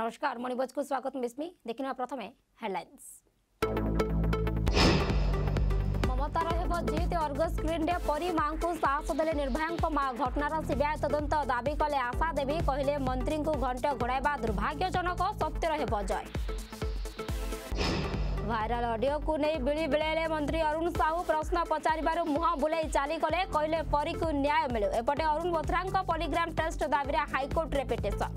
নমস্কার মণিভোজকু স্বাগত বিস্মি দেখি নেওয়া প্রথমে হেডলাইন্স মমতার হব জিত অর্গস গ্রিন্ডে পরি মাঙ্কু সাহস দেলে নির্ভয়াঙ্ক মা ঘটনার সিবিআই তদন্ত দাবি কলে আশা দেবী কহিলে মন্ত্রী ঘণ্ট ঘোড়াইবা দুর্ভাগ্যজনক সত্যর হব জয় ভাইরাল অডিওকু নেই বিড়ি বিড়াইলে মন্ত্রী অরুণ সাহু প্রশ্ন পচারিবার মুহ বুলাই চালিগলে কহিলে পরীকু ন্যায় মিলু এপটে অরুণ বোথ্রাঙ্ক পলিগ্রাম টেস্ট দাবিরে হাইকোর্টরে পিটিশন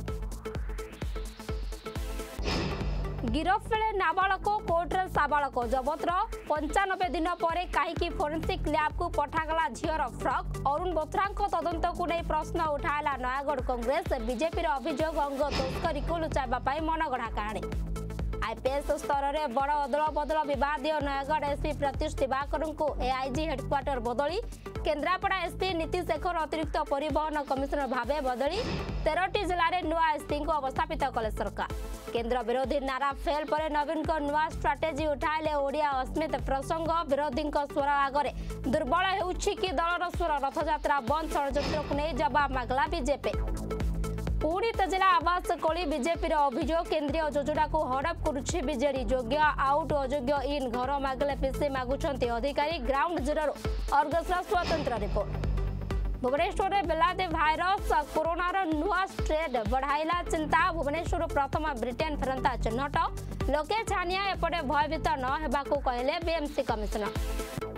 गिरफे नाबाकर्ट्रे साबाक जबतर पन्चानब्बे दिन पर काहीँक फोरेन्सिक ल्याब् पठागला झिर फ्रक अरुण बथ्राको तदन्तको नै प्रश्न उठाएला नयगढ कङ्ग्रेस विजेपि अंग अङ्ग तस्करीको लुचाप मनगढ़ा कहाँ आईपीएस स्तर में बड़ अदल बदल बदय Nayagarh SP Pratyush Diwakar AIG headquarter बदली केन्द्रापड़ा एसपी नीति शेखर अतिरिक्त परिवहन कमिशनर भाव बदली तेरह जिले नुआ एसपी को अवस्थापित कले सरकार केन्द्र विरोधी नारा फेल पर नवीन को नुआ स्ट्राटेजी उठाइले ओडिया अस्मित प्रसंग विरोधी स्वर आगे दुर्बल हो दल स्वर रथजात्रा बंद षड़ को नहीं जवाब मागला बीजेपी पुणी तेजेरा आवास कली बीजेपी अभोग केन्द्रीय योजना को हड़प करजे योग्य आउट अजोग्य इन घर मगले पीसी मगुचार अधिकारी ग्राउंड जीरो स्वतंत्र रिपोर्ट भुवनेश्वर में बेलादी भाइर कोरोनार नुआ स्ट्रेड बढ़ाला चिंता भुवनेश्वर प्रथम ब्रिटेन फेरता चिन्हट लोके छानिया एपटे भयभीत नाक कहले बीएमसी कमिशनर